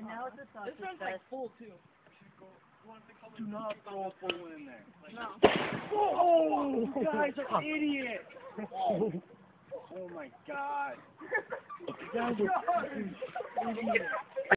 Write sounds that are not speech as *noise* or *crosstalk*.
Analysis now it's This one's like full too. Do not throw a full one in there. No. Oh, you guys are idiots. *laughs* Oh, my god. *laughs* You guys are. *laughs*